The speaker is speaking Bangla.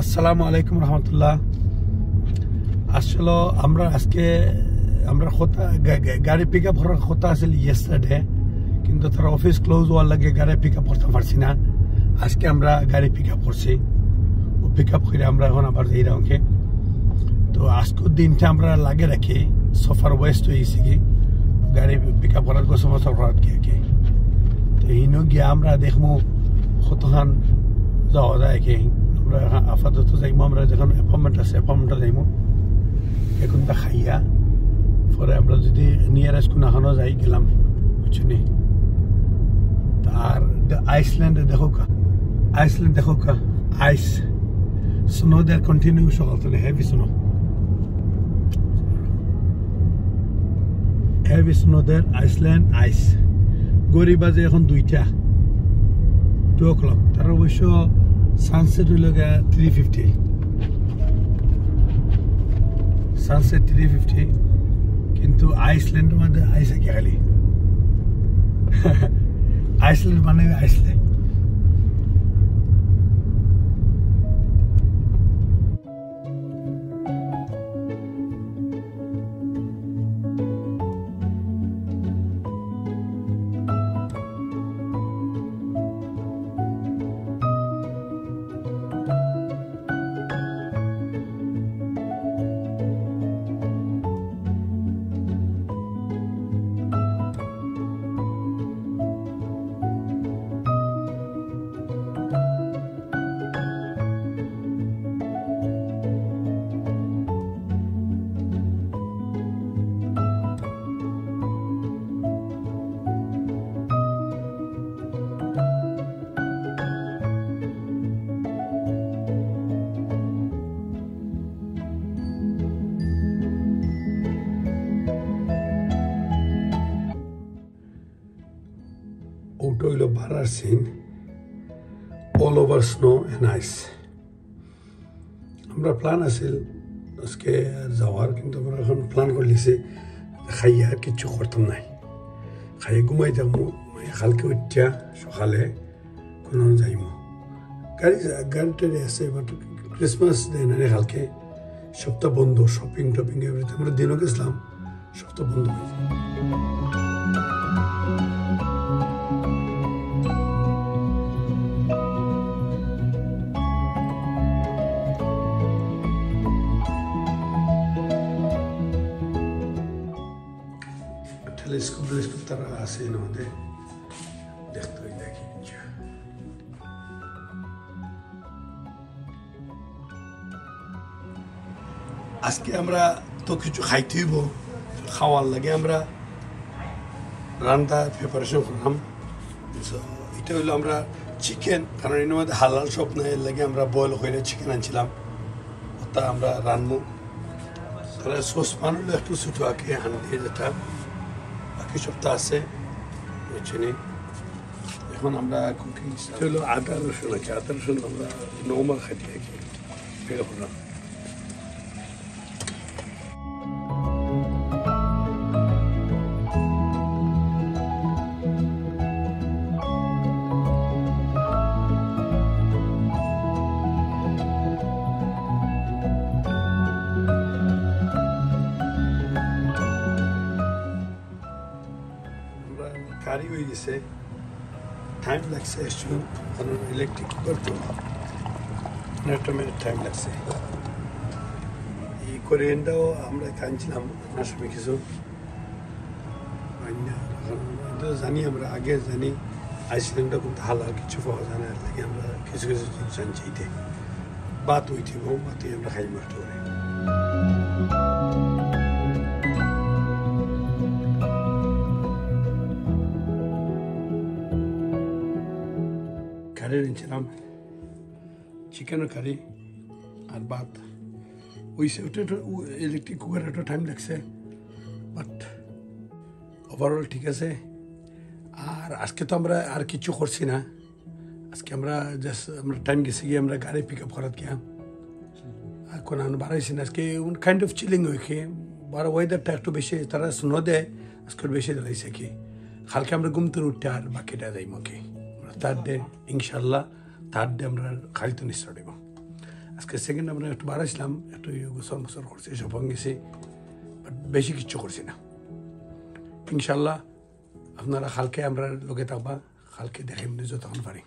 আসসালামু আলাইকুম রহমতুল্লাহ আসলে আমরা আজকে আমরা কথা গাড়ি পিক আপ করার কথা আছিল ইয়েস্টারডে কিন্তু তার অফিস ক্লোজ হওয়ার লাগে গাড়ি পিক আপ করতে পারছি না আজকে আমরা গাড়ি পিক আপ করছি ও পিক আপ করে আমরা এখন আবার যাই রাউকে তো আজকের দিনটা আমরা লাগে রাখি সফার ওয়েস্ট হয়ে গেছি কি গাড়ি পিক আপ করার গোসম সফর গিয়ে কি তো ইনো গিয়ে আমরা দেখব কতখান যাওয়া যায় কি আমরা আপাতত যাইমো আমরা যখন অ্যাপয়েন্টমেন্ট আছে অ্যাপয়েন্টমেন্টে যাইমো। এখন তা খাইয়া, পরে আমরা যদি নিয়ারেস্ট কোনো এখনও যাই, গেলাম, বুঝছি আর আইসল্যান্ডে দেখো আইসল্যান্ড দেখো আইস স্নো দেয়ার কন্টিনিউ সকাল থেকে heavy snow heavy snow there Iceland ice গড়ি বাজে এখন দুইটা টু ও ক্লক তার অবশ্য সানসেট হইল গিয়া three fifty sunset three fifty কিন্তু আইসল্যান্ডের মধ্যে আইস আছে খালি আইসল্যান্ড মানে আইসল্যান্ড ওটা হইল বারার scene all over snow and ice আমরা প্ল্যান আছিল আজকে যাওয়ার, কিন্তু আমরা এখন প্ল্যান করে লিছি, খাইয়া আর কিচ্ছু করতাম নাই। খাইয়ে ঘুমাই যাব কালকে উঠা সকালে কোনো যাইমো। গাড়ি গাড়ি টাড়ি আছে বাট ক্রিসমাস ডে না কালকে সপ্তাহ বন্ধ শপিং টপিং এভরিথিং আমরা দিনও গেছিলাম সপ্তাহ বন্ধ হয়ে যায়। টেলিস্কোপ টেলিস্কোপ তারা আছে মধ্যে দেখতে দেখি আজকে আমরা তো কিছু খাইতে হইব খাওয়ার লাগে আমরা রান্না প্রিপারেশন করলাম এটা হইল আমরা চিকেন কারণ এর মধ্যে হালাল সব এর লাগে আমরা বয়েল করে চিকেন আনছিলাম ওটা আমরা রানবো তাহলে সসপান হলো একটু ছোটো আঁকে হান্ডি যেটা বাকি সপ্তাহ আছে বুঝছেনি এখন আমরা কুকিং হলো আদা রসুন আছে আদা রসুন আমরা নর্মাল খাইতে থাকি বের কারি হয়ে গেছে টাইম লাগছে একটু, কারণ ইলেকট্রিক কুকার তো একটা মিনিট টাইম লাগছে। এই কোরিয়ানটাও আমরা কানছিলাম আপনার সময় কিছু। জানি, আমরা আগে জানি আইসল্যান্ডটা খুব হালাল কিছু পাওয়া যায় না লাগে আমরা কিছু কিছু জিনিস আনছি বাত উঠিব বাতি আমরা খাই মারতে পারি। কারি চিকেন কারি আর ভাত ওই ওটা ইলেকট্রিক কুকার একটু টাইম লাগছে বাট ওভারঅল ঠিক আছে আর আজকে তো আমরা আর কিছু করছি না আজকে আমরা জাস্ট আমরা টাইম গেছি গিয়ে আমরা গাড়ি পিক আপ করাত গিয়া আর কোনো বাড়াইছি না আজকে কাইন্ড অফ চিলিং হয়েছে বড় ওয়েদারটা একটু বেশি তারা স্নো দেয় আজকে বেশি দাঁড়াইছে কি কালকে আমরা ঘুমতে উঠতে আর বাকিটা যাইম কি থার্ড ডে ইনশাল্লাহ থার্ড ডে আমরা খালিত নিশ্চয় হইব আজকে সেকেন্ড আমরা একটু বাড়াইছিলাম, একটু গোসল মোসল করছি সফং গেছি বাট বেশি কিচ্ছু করছি না। ইনশাল্লাহ আপনারা খালকে আমরা লোকে থাকবা, খালকে দেখেন যতক্ষণ পারি।